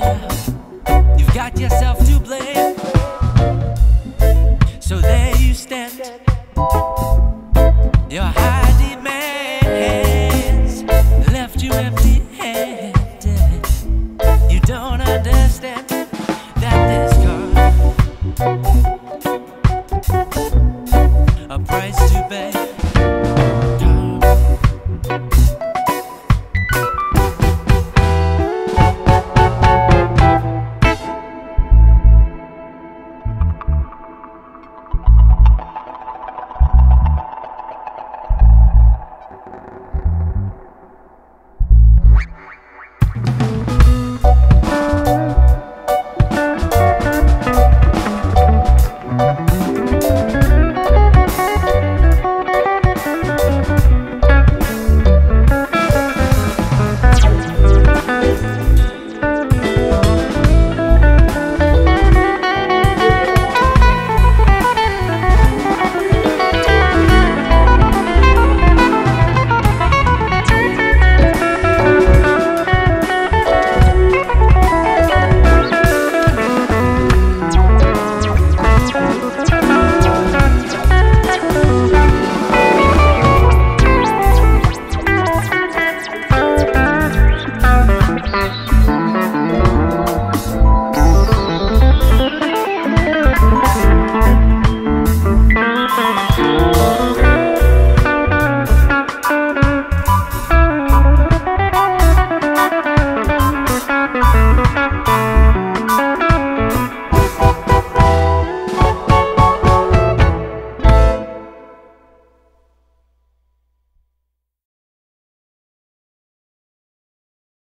You've got yourself to blame.